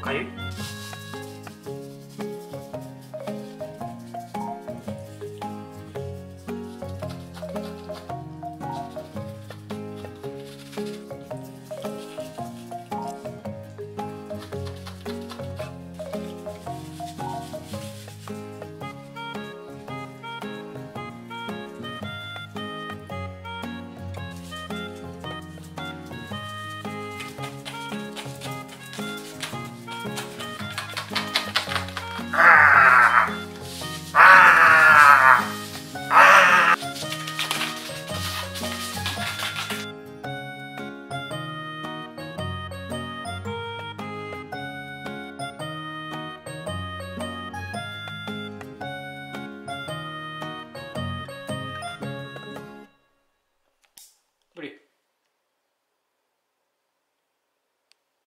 おかゆ